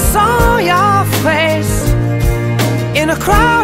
saw your face in a crowd.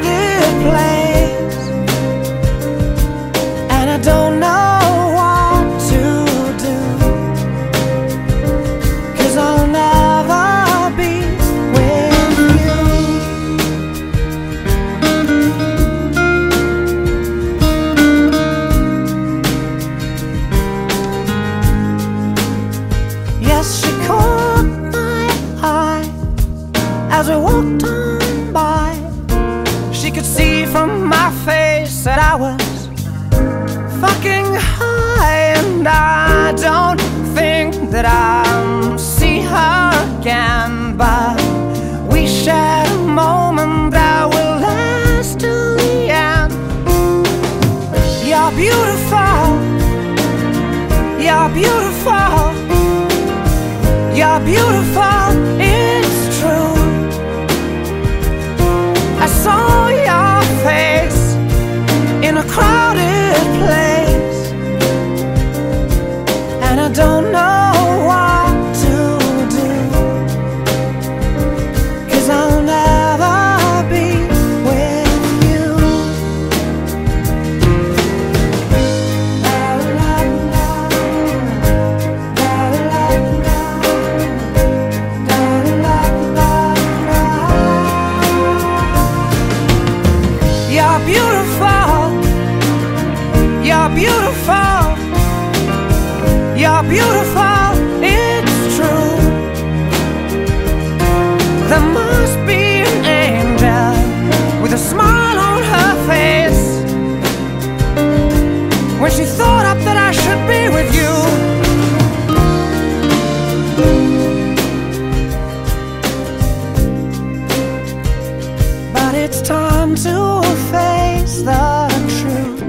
Time to face the truth.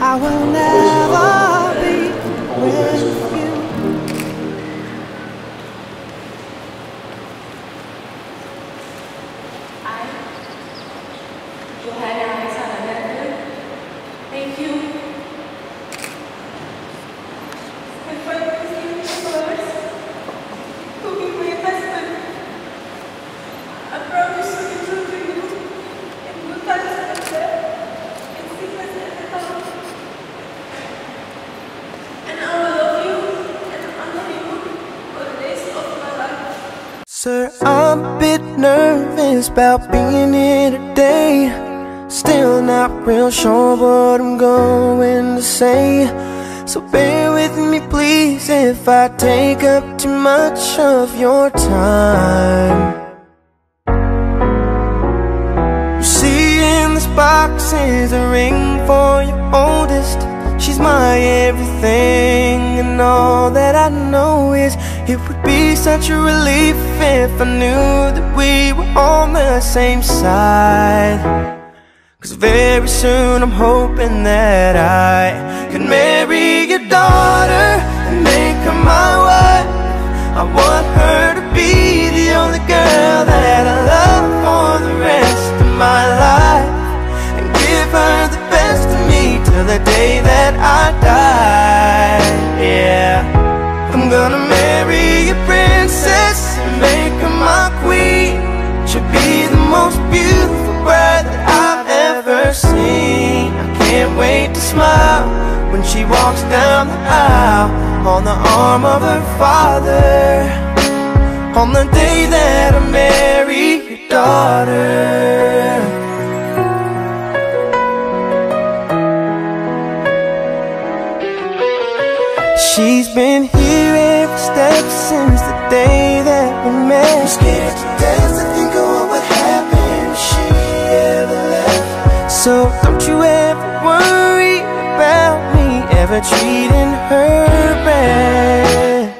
I will never be with you. Johanna Alexander Thank you. And for listening first, cooking my husband. I promise to be true to you in good times and bad, in sickness and in health. And I will love you and honor you for the days of my life. Sir, I'm a bit nervous about being here today. Still not real sure what I'm going to say. So bear with me, please, if I take up too much of your time. You see, in this box is a ring for your oldest. She's my everything, and all that I know is be such a relief if I knew that we were on the same side. Cause very soon I'm hoping that I can marry can't wait to smile when she walks down the aisle on the arm of her father. On the day that I marry your daughter. She's been here every step since the day that we met. I'm scared to death to think of what would happen if she ever left. So don't you ever me ever treating her bad.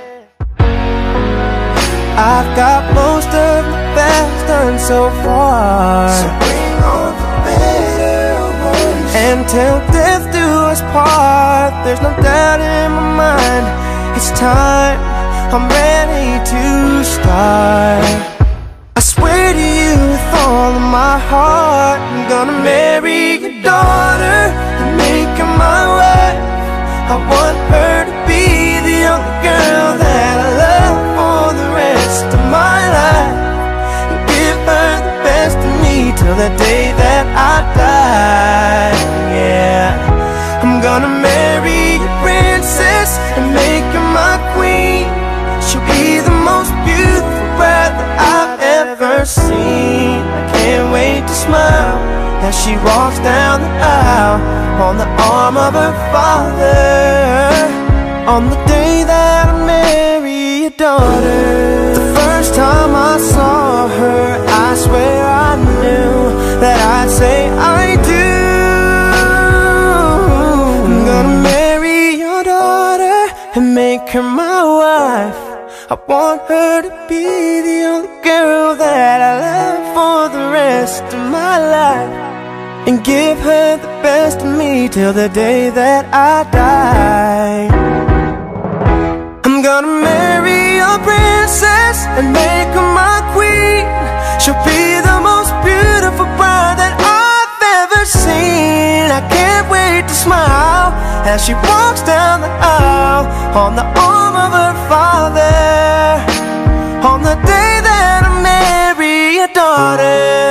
I've got most of the best done so far. So bring on the better ones. And till death do us part, there's no doubt in my mind. It's time, I'm ready to start. The day that I die. Yeah, I'm gonna marry your princess and make her my queen. She'll be the most beautiful bride that I've ever seen. I can't wait to smile as she walks down the aisle on the arm of her father. On the day that I marry your daughter. Rest of my life. And give her the best of me till the day that I die. I'm gonna marry a princess and make her my queen. She'll be the most beautiful bride that I've ever seen. I can't wait to smile as she walks down the aisle on the arm of her father. On the day that I marry your daughter.